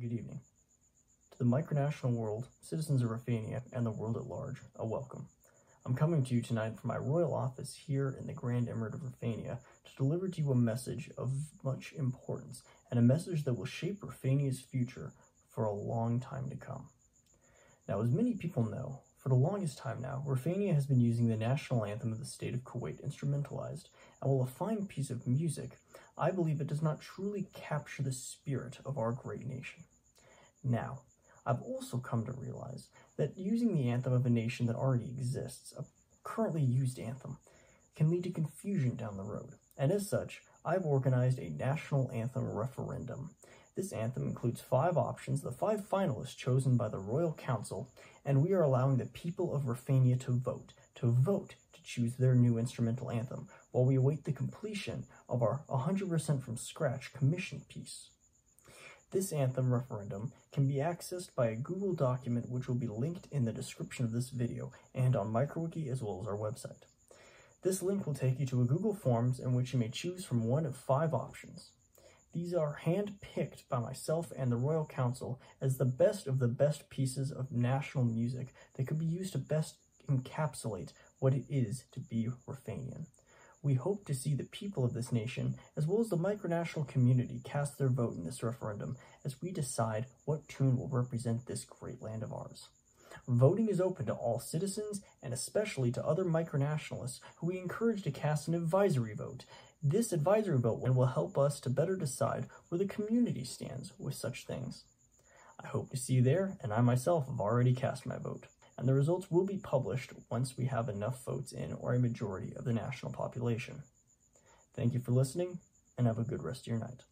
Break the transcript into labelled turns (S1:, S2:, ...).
S1: Good evening. To the micronational world, citizens of Raphania, and the world at large, a welcome. I'm coming to you tonight from my royal office here in the Grand Emirate of Raphania to deliver to you a message of much importance, and a message that will shape Raphania's future for a long time to come. Now, as many people know, for the longest time now, Raphania has been using the national anthem of the state of Kuwait instrumentalized, and while a fine piece of music, I believe it does not truly capture the spirit of our great nation. Now, I've also come to realize that using the anthem of a nation that already exists, a currently used anthem, can lead to confusion down the road, and as such, I've organized a national anthem referendum. This anthem includes five options, the five finalists chosen by the Royal Council, and we are allowing the people of Raphania to vote, to vote to choose their new instrumental anthem, while we await the completion of our 100% from scratch commission piece. This anthem referendum can be accessed by a Google document which will be linked in the description of this video and on MicroWiki as well as our website. This link will take you to a Google Forms in which you may choose from one of five options. These are hand-picked by myself and the Royal Council as the best of the best pieces of national music that could be used to best encapsulate what it is to be Raphanian. We hope to see the people of this nation, as well as the micronational community, cast their vote in this referendum as we decide what tune will represent this great land of ours. Voting is open to all citizens and especially to other micronationalists who we encourage to cast an advisory vote. This advisory vote will help us to better decide where the community stands with such things. I hope to see you there, and I myself have already cast my vote and the results will be published once we have enough votes in or a majority of the national population. Thank you for listening, and have a good rest of your night.